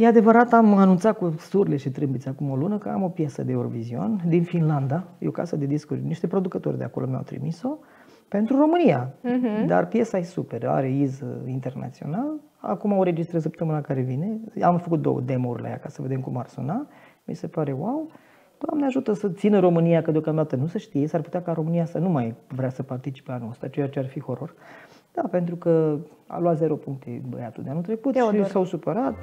E adevărat, am anunțat cu surle și trâmbiți acum o lună că am o piesă de Eurovision din Finlanda, e o casă de discuri, niște producători de acolo mi-au trimis-o, pentru România. Uh-huh. Dar piesa e super, are iz uh, internațional. Acum o registrez săptămâna care vine. Am făcut două demo-uri la ea ca să vedem cum ar suna. Mi se pare wow. Doamne ajută să țină România, că deocamdată nu se știe, s-ar putea ca România să nu mai vrea să participe anul ăsta, ceea ce ar fi horror. Da, pentru că a luat 0 puncte băiatul de anul trecut Teodor. și s-au supărat.